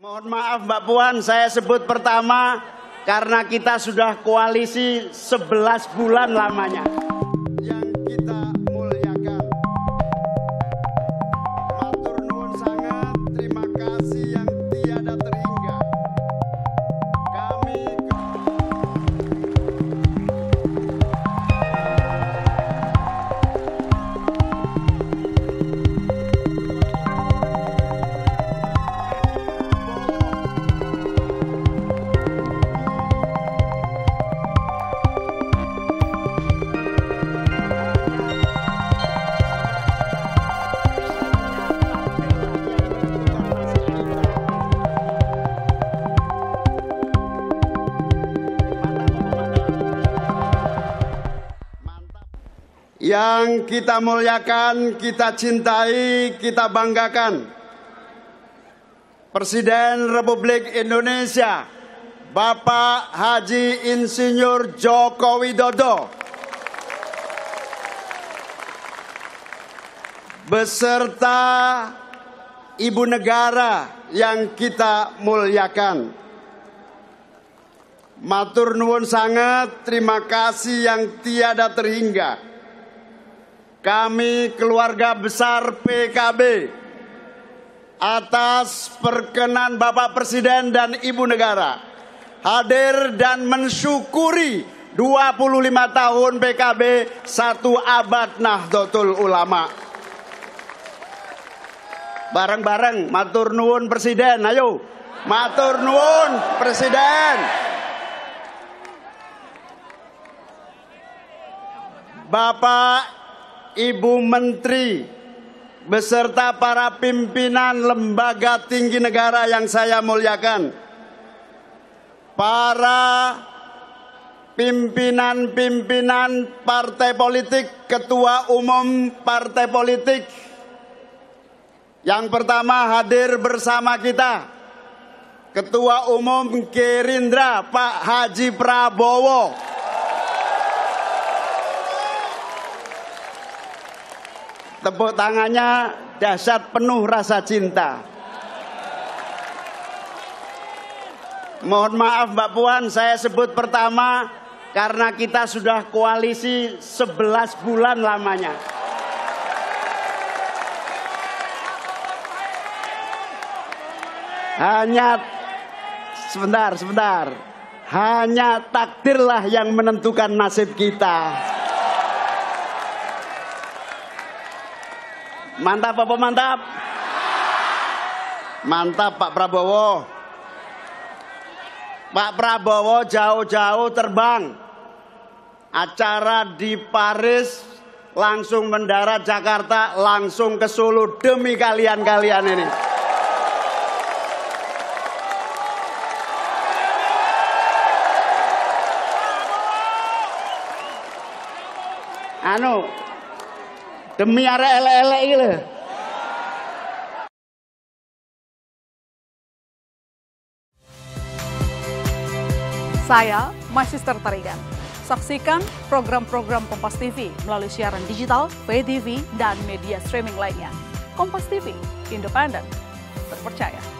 Mohon maaf Mbak Puan, saya sebut pertama karena kita sudah koalisi 11 bulan lamanya. Yang kita muliakan, kita cintai, kita banggakan. Presiden Republik Indonesia, Bapak Haji Insinyur Joko Widodo. Beserta Ibu Negara yang kita muliakan. Matur nuwun sangat, terima kasih yang tiada terhingga kami keluarga besar PKB atas perkenan Bapak Presiden dan Ibu Negara hadir dan mensyukuri 25 tahun PKB satu abad Nahdlatul Ulama. Bareng-bareng matur nuwun Presiden, ayo. Matur nuwun Presiden. Bapak Ibu Menteri beserta para pimpinan lembaga tinggi negara yang saya muliakan. Para pimpinan-pimpinan partai politik, ketua umum partai politik. Yang pertama hadir bersama kita. Ketua Umum Gerindra Pak Haji Prabowo. Tepuk tangannya dahsyat penuh rasa cinta. Mohon maaf Mbak Puan, saya sebut pertama karena kita sudah koalisi 11 bulan lamanya. Hanya sebentar, sebentar. Hanya takdirlah yang menentukan nasib kita. Mantap apa mantap? Mantap Pak Prabowo. Pak Prabowo jauh-jauh terbang. Acara di Paris langsung mendarat Jakarta, langsung ke Solo demi kalian-kalian ini. Anu, demi arek elek-elek iki lho. Saya Magister Tarigan. Saksikan program-program Kompas TV melalui siaran digital, pay dan media streaming lainnya. Kompas TV, independen, terpercaya.